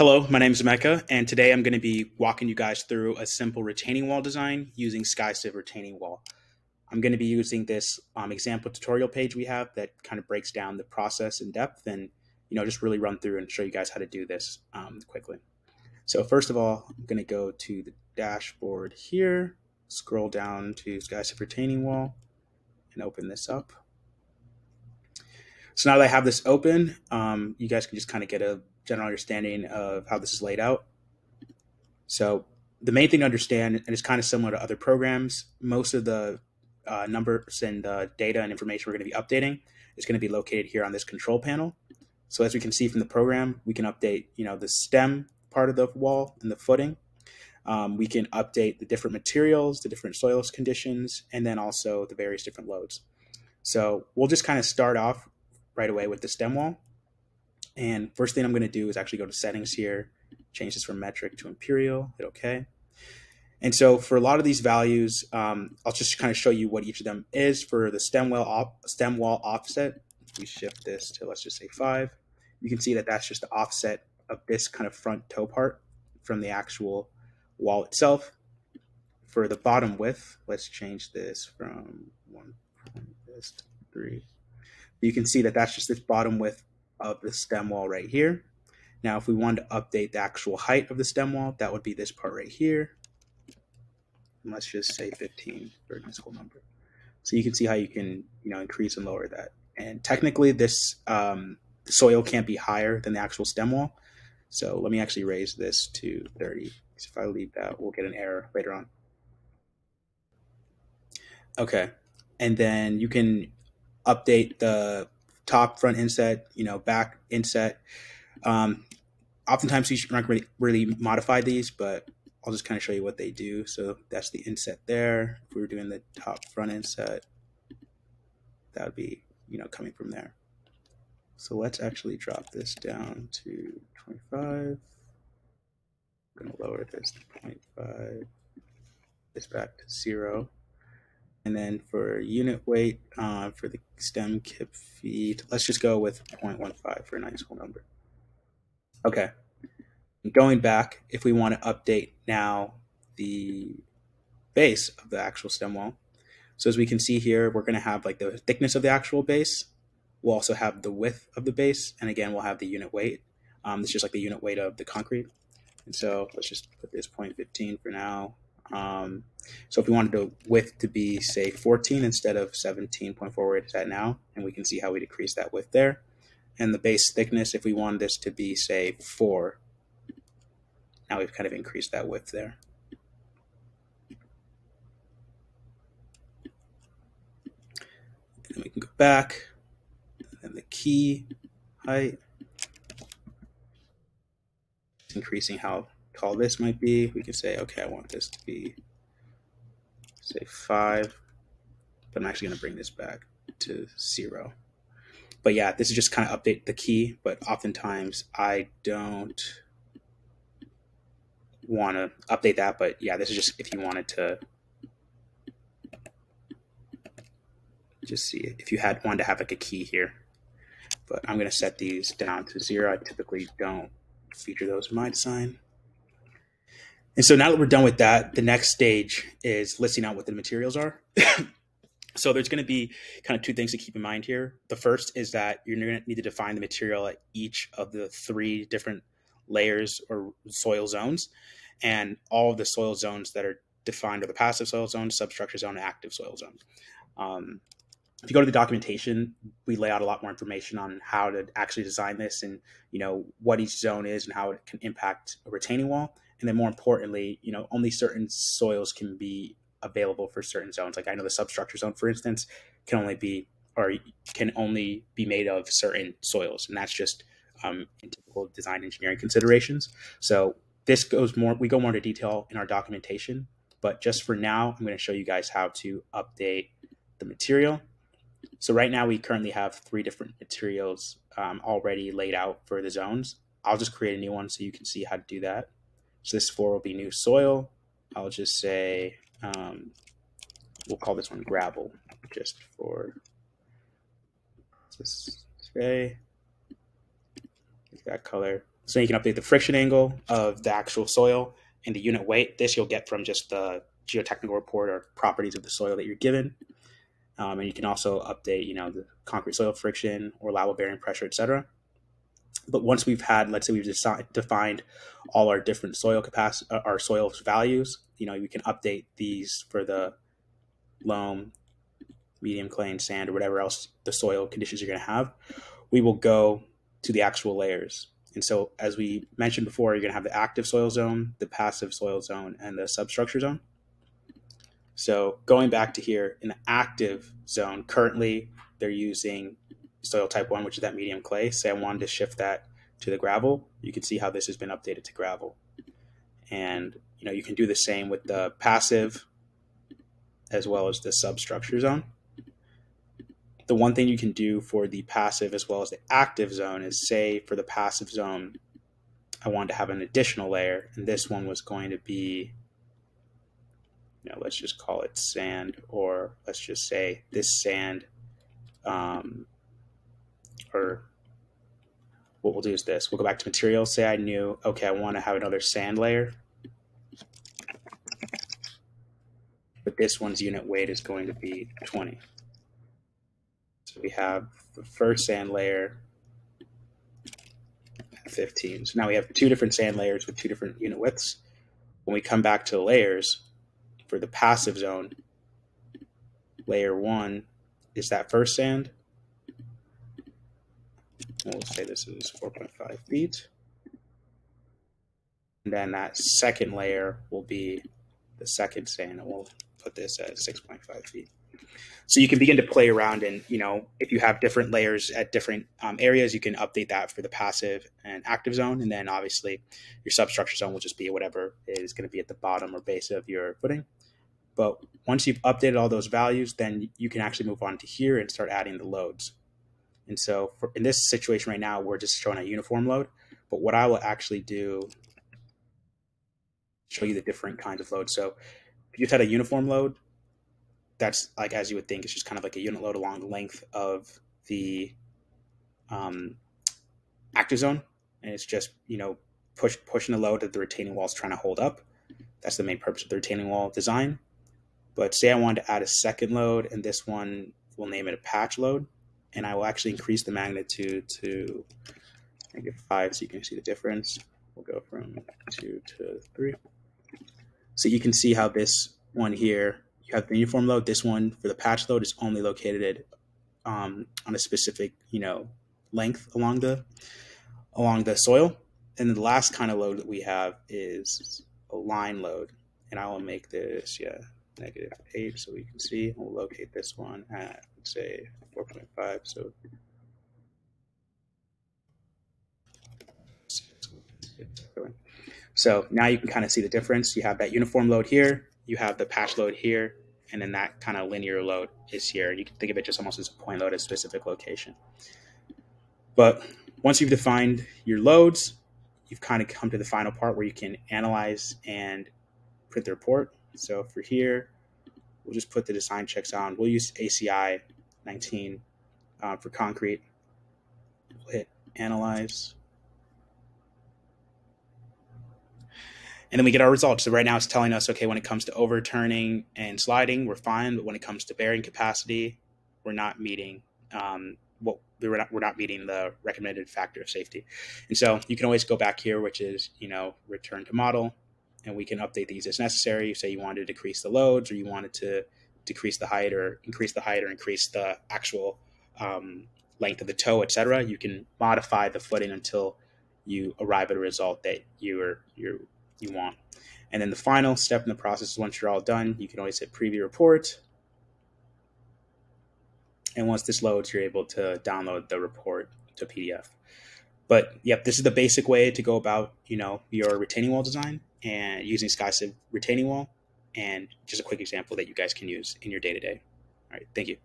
Hello, my name is Mecca, and today I'm going to be walking you guys through a simple retaining wall design using SkyCiv retaining wall. I'm going to be using this um, example tutorial page we have that kind of breaks down the process in depth and you know just really run through and show you guys how to do this um, quickly. So first of all, I'm going to go to the dashboard here, scroll down to SkyCiv retaining wall, and open this up. So now that I have this open, um, you guys can just kind of get a general understanding of how this is laid out. So the main thing to understand, and it's kind of similar to other programs, most of the uh, numbers and uh, data and information we're going to be updating is going to be located here on this control panel. So as we can see from the program, we can update, you know, the stem part of the wall and the footing. Um, we can update the different materials, the different soils conditions, and then also the various different loads. So we'll just kind of start off right away with the stem wall. And first thing I'm going to do is actually go to settings here, change this from metric to imperial, hit OK. And so for a lot of these values, um, I'll just kind of show you what each of them is. For the stem wall, off, stem wall offset, we shift this to let's just say five. You can see that that's just the offset of this kind of front toe part from the actual wall itself. For the bottom width, let's change this from one to three. You can see that that's just this bottom width of the stem wall right here. Now, if we wanted to update the actual height of the stem wall, that would be this part right here. And let's just say 15 for a nice whole number. So you can see how you can, you know, increase and lower that. And technically, this um, soil can't be higher than the actual stem wall. So let me actually raise this to 30. So if I leave that, we'll get an error later on. Okay, and then you can update the top front inset, you know, back inset. Um, oftentimes you should not really, really modify these, but I'll just kind of show you what they do. So that's the inset there. If we were doing the top front inset, that would be, you know, coming from there. So let's actually drop this down to 25. I'm to lower this to 0.5, this back to zero. And then for unit weight, uh, for the stem kip feet, let's just go with 0.15 for a nice whole number. Okay. Going back, if we want to update now the base of the actual stem wall. So as we can see here, we're going to have like the thickness of the actual base. We'll also have the width of the base. And again, we'll have the unit weight. Um, it's just like the unit weight of the concrete. And so let's just put this 0.15 for now. Um, so if we wanted the width to be, say, 14 instead of 17.4 where it's at now, and we can see how we decrease that width there. And the base thickness, if we wanted this to be, say, 4, now we've kind of increased that width there. And then we can go back, and the key height, increasing how tall this might be. We could say, okay, I want this to be, say, 5. But I'm actually going to bring this back to 0. But yeah, this is just kind of update the key. But oftentimes I don't want to update that. But yeah, this is just if you wanted to just see if you had wanted to have like a key here. But I'm going to set these down to 0. I typically don't feature those in my design. And so now that we're done with that, the next stage is listing out what the materials are. so there's going to be kind of two things to keep in mind here. The first is that you're going to need to define the material at each of the three different layers or soil zones, and all of the soil zones that are defined are the passive soil zone, substructure zone, active soil zone. Um, if you go to the documentation, we lay out a lot more information on how to actually design this and you know what each zone is and how it can impact a retaining wall and then more importantly, you know, only certain soils can be available for certain zones. Like I know the substructure zone, for instance, can only be or can only be made of certain soils, and that's just um, typical design engineering considerations. So this goes more. We go more into detail in our documentation, but just for now, I'm going to show you guys how to update the material. So right now we currently have three different materials um, already laid out for the zones. I'll just create a new one so you can see how to do that. So this four will be new soil. I'll just say, um, we'll call this one gravel just for this say that color. So you can update the friction angle of the actual soil and the unit weight. This you'll get from just the geotechnical report or properties of the soil that you're given. Um, and you can also update, you know, the concrete soil friction or allowable bearing pressure, etc. But once we've had, let's say we've decided, defined all our different soil capacity, uh, our soil values, you know, we can update these for the loam, medium clay and sand, or whatever else the soil conditions you're going to have. We will go to the actual layers. And so, as we mentioned before, you're going to have the active soil zone, the passive soil zone, and the substructure zone. So going back to here in the active zone, currently they're using soil type one, which is that medium clay. Say I wanted to shift that to the gravel, you can see how this has been updated to gravel. And you know, you can do the same with the passive as well as the substructure zone. The one thing you can do for the passive as well as the active zone is say for the passive zone, I wanted to have an additional layer, and this one was going to be you know, let's just call it sand, or let's just say this sand, um, or what we'll do is this. We'll go back to materials. Say I knew, okay, I want to have another sand layer. But this one's unit weight is going to be 20. So we have the first sand layer 15. So now we have two different sand layers with two different unit widths. When we come back to the layers, for the passive zone, layer one is that first sand. We'll say this is 4.5 feet. And then that second layer will be the second sand, and we'll put this at 6.5 feet. So you can begin to play around and, you know, if you have different layers at different um, areas, you can update that for the passive and active zone. And then obviously your substructure zone will just be whatever is going to be at the bottom or base of your footing. But once you've updated all those values, then you can actually move on to here and start adding the loads. And so for, in this situation right now, we're just showing a uniform load. But what I will actually do, show you the different kinds of loads. So if you just had a uniform load, that's like as you would think, it's just kind of like a unit load along the length of the um, active zone, and it's just you know push pushing the load that the retaining wall is trying to hold up. That's the main purpose of the retaining wall design. But say I wanted to add a second load, and this one we'll name it a patch load, and I will actually increase the magnitude to negative five, so you can see the difference. We'll go from two to three. So you can see how this one here, you have the uniform load. This one for the patch load is only located um, on a specific, you know, length along the along the soil. And then the last kind of load that we have is a line load, and I will make this, yeah, negative 8 so we can see. We'll locate this one at, say, 4.5. So So now you can kind of see the difference. You have that uniform load here, you have the patch load here, and then that kind of linear load is here. You can think of it just almost as a point load at a specific location. But once you've defined your loads, you've kind of come to the final part where you can analyze and print the report. So for here, we'll just put the design checks on. We'll use ACI 19 uh, for concrete. We'll hit analyze. And then we get our results. So right now it's telling us, okay, when it comes to overturning and sliding, we're fine. But when it comes to bearing capacity, we're not meeting um, what we're not, we're not meeting the recommended factor of safety. And so you can always go back here, which is, you know, return to model, and we can update these as necessary. Say you wanted to decrease the loads or you wanted to decrease the height or increase the height or increase the actual um, length of the toe, etc. You can modify the footing until you arrive at a result that you're you you want. And then the final step in the process is once you're all done, you can always hit preview report. And once this loads, you're able to download the report to PDF. But yep, this is the basic way to go about, you know, your retaining wall design and using SkyCiv retaining wall, and just a quick example that you guys can use in your day to day. All right, thank you.